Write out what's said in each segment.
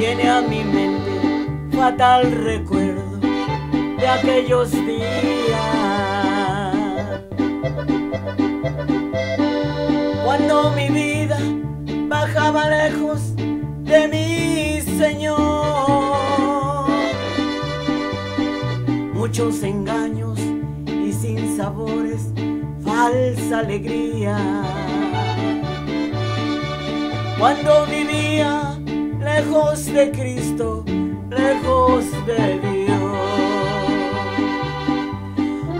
viene a mi mente fatal recuerdo de aquellos días. Cuando mi vida bajaba lejos de mi Señor. Muchos engaños y sin sabores, falsa alegría. Cuando vivía lejos de Cristo, lejos de Dios.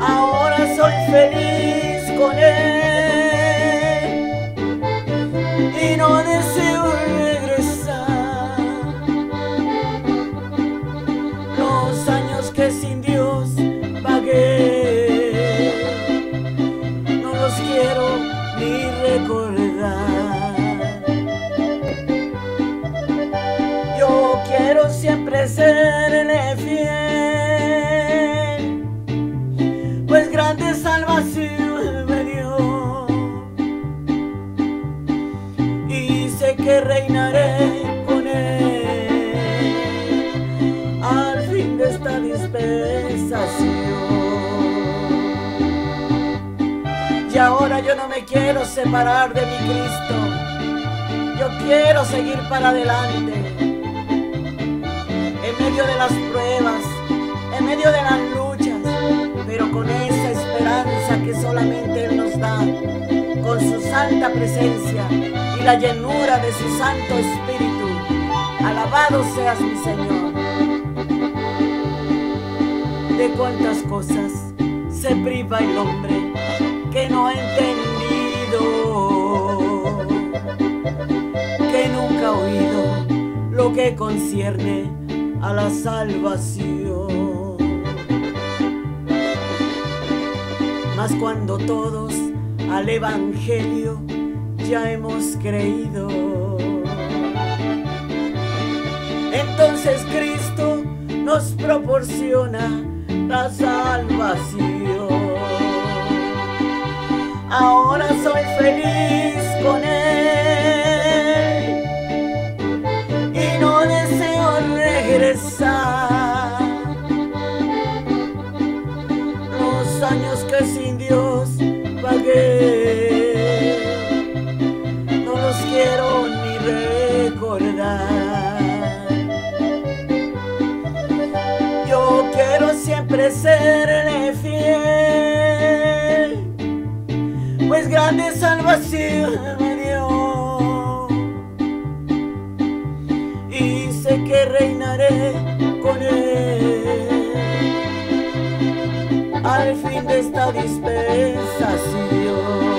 Ahora soy feliz con Él y no deseo regresar. Los años que sin Dios pagué, no los quiero ni recordar. Siempre serle fiel, pues grande salvación me dio. Y sé que reinaré con él al fin de esta dispensación. Y ahora yo no me quiero separar de mi Cristo. Yo quiero seguir para adelante. En medio de las pruebas, en medio de las luchas, pero con esa esperanza que solamente Él nos da, con su santa presencia y la llenura de su Santo Espíritu. Alabado seas mi Señor. De cuántas cosas se priva el hombre que no ha entendido, que nunca ha oído lo que concierne a la salvación. Mas cuando todos al Evangelio ya hemos creído, entonces Cristo nos proporciona la salvación. Ahora soy feliz Los años que sin Dios pagué, no los quiero ni recordar. Yo quiero siempre serle fiel, pues grande salvación al fin de esta dispensación.